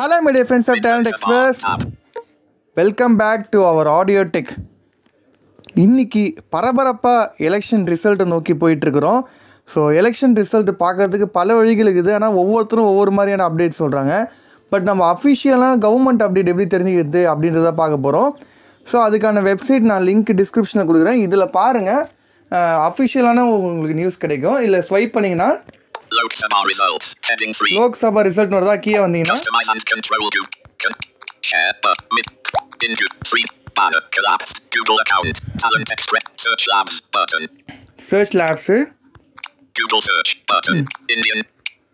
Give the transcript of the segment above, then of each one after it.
Hello, my dear friends of Talent Express. Welcome back to our audio tech இன்னைக்கு பரபரப்பாக election ரிசல்ட்டை நோக்கி போயிட்டுருக்குறோம். So election result பார்க்கறதுக்கு பல வழிகள் இருக்குது. ஆனால் ஒவ்வொருத்தரும் ஒவ்வொரு மாதிரியான அப்டேட் சொல்கிறாங்க பட் நம்ம அஃபிஷியலாக கவர்மெண்ட் அப்டேட் எப்படி தெரிஞ்சுக்கிறது அப்படின்றத பார்க்க போகிறோம் ஸோ அதுக்கான வெப்சைட் நான் லிங்க் டிஸ்கிரிப்ஷனில் கொடுக்குறேன். இதில் பாருங்கள் அஃபிஷியலான உங்களுக்கு நியூஸ் கிடைக்கும். இல்லை ஸ்வைப் பண்ணிங்கன்னா Loksabha results. Heading 3. Loksabha result ನೋಡಿದಾ ಕೀಯ ಬಂದಿನ. Customize and control group. Share permit. 3. Banner collapse. Google account. Talent extract. Search labs button. Search labs. Google search button. Hmm. Indian.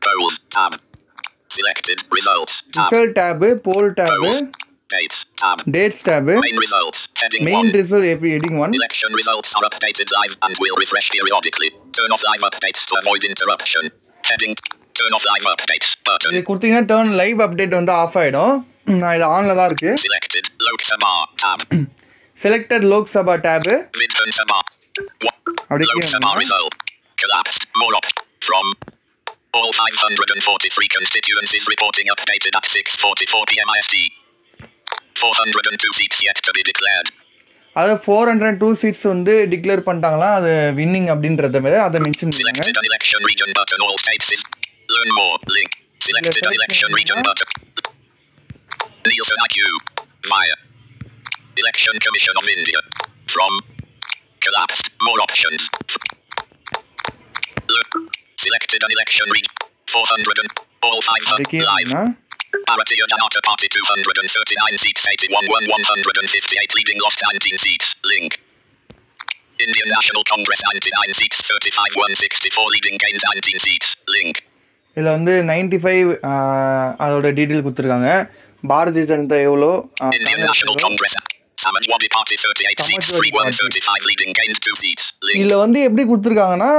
Polls tab. Selected results tab. Result tab. Poll tab. Dates tab. Dates tab. Main results. Heading Main one. result heading one. Election results are updated live and will refresh periodically. Turn off live updates to avoid interruption Heading. Turn off live updates. Button. இது கொடுத்தீங்கன்னா turn live update வந்து of ஆகிடும் நான் இது ஆனில் தான் இருக்குது Selected. Lok Sabha. Tab. Selected Lok Sabha tab Vidhan Sabha. What? Abdi Lok kya Sabha naam? result. Collapsed. More up. From. All 543 constituencies reporting updated at 6.44 p.m. IST. 402 seats yet to be declared. அதாவது four hundred two seats வந்து declare பண்ணிட்டாங்களா அது winning அப்படின்றத மாதிரி அதை mention பண்ணுங்க election Commission of India. From. Collapsed. More options. Selected an election region. 400 and. All 500. அதுக்கே Live. Bharatiya Janata Party 239 seats 81 won 158 leading lost 19 seats. Link. Indian National Congress 99 seats 35 won 64 leading gained 19 seats. Link. இதில் வந்து ninety five அதோட detail கொடுத்துருக்காங்க பாரதிய ஜனதா எவ்வளோ ஆ, Indian Congress National எவ்வளோ Congress. Samajwadi Party 38 seats Samajwadi 3 won Party. 35 leading gained 2 seats. Link. இதில் வந்து எப்படி கொடுத்துருக்காங்கன்னா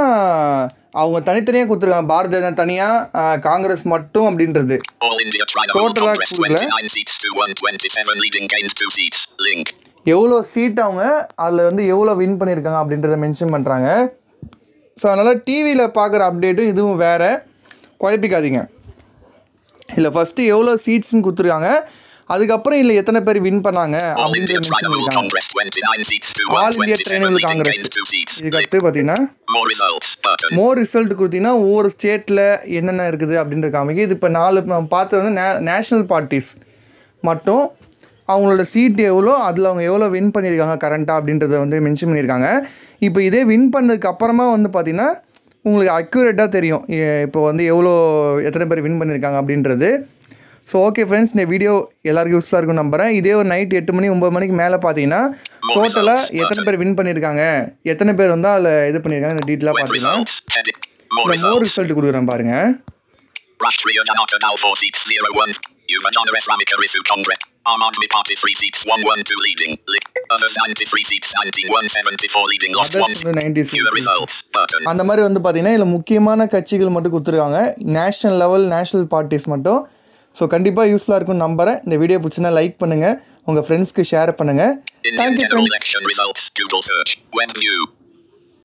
அவங்க தனித்தனியாக கொடுத்துருக்காங்க பாரதிய ஜனதா தனியாக காங்கிரஸ் மட்டும் அப்படின்றது All India Trinamool Total Congress கொடுக்கல. 29 seats to 127 leading gained 2 seats. Link. எவ்வளோ சீட் அவங்க அதில் வந்து எவ்வளோ வின் பண்ணியிருக்காங்க அப்படின்றத மென்ஷன் பண்ணுறாங்க ஸோ அதனால் டிவியில் பார்க்குற அப்டேட்டும் இதுவும் வேறு குழப்பிக்காதீங்க இல்லை ஃபஸ்ட்டு எவ்வளோ சீட்ஸ்னு கொடுத்துருக்காங்க அதுக்கப்புறம் இல்லை எத்தனை பேர் வின் பண்ணாங்க India மென்ஷன் Trinamool பண்ணியிருக்காங்க Congress 29 seats to all India 127 ட்ரைனபிள் leading காங்கிரஸ் gained 2 seats. இதுக்கு. அடுத்து பார்த்தீங்கன்னா. மோர் ரிசல்ட் கொடுத்தீங்கன்னா ஒவ்வொரு ஸ்டேட்டில் என்னென்ன இருக்குது அப்படின்ற காமிக்கு இது இப்போ நாலு நம்ம பார்த்தது வந்து நே நேஷ்னல் பார்ட்டிஸ் மட்டும் அவங்களோட சீட் எவ்வளோ அதில் அவங்க எவ்வளோ வின் பண்ணியிருக்காங்க கரண்ட்டாக அப்படின்றத வந்து மென்ஷன் பண்ணியிருக்காங்க இப்போ இதே வின் பண்ணதுக்கு அப்புறமா வந்து பார்த்திங்கன்னா உங்களுக்கு அக்யூரேட்டாக தெரியும் இப்போ வந்து எவ்வளோ எத்தனை பேர் வின் பண்ணியிருக்காங்க அப்படின்றது ஸோ ஓகே ஃப்ரெண்ட்ஸ் இந்த வீடியோ எல்லாருக்கும் யூஸ்ஃபுல்லாக இருக்கும் நம்புறேன் இதே ஒரு நைட் எட்டு மணி ஒம்பது மணிக்கு மேலே பார்த்தீங்கன்னா டோட்டலாக எத்தனை பேர் வின் பண்ணியிருக்காங்க எத்தனை பேர் வந்து அதில் இது பண்ணியிருக்காங்க இந்த டீட்டெயிலாக பார்த்தீங்கன்னா இந்த மோர். ரிசல்ட் கொடுக்குறேன் பாருங்க Rashtriya Janata now 4 seats 0 1. Yuva Jana Ramika Rifu Congress. Party 3 seats 1 1 2 leading. Li- Others 93 seats 19 174 leading lost Others 1. வந்து 90 Fewer results button. அந்த மாதிரி வந்து பார்த்தீங்கன்னா இதில் முக்கியமான கட்சிகள் மட்டும் கொடுத்துருக்காங்க நேஷ்னல் லெவல் நேஷ்னல் பார்ட்டிஸ் மட்டும் ஸோ கண்டிப்பாக யூஸ்ஃபுல்லாக இருக்கும் நம்புறேன். இந்த வீடியோ பிடிச்சிருந்தா லைக் பண்ணுங்கள் உங்கள் ஃப்ரெண்ட்ஸ்க்கு ஷேர் பண்ணுங்கள் தேங்க்யூ ஃப்ரெண்ட்ஸ்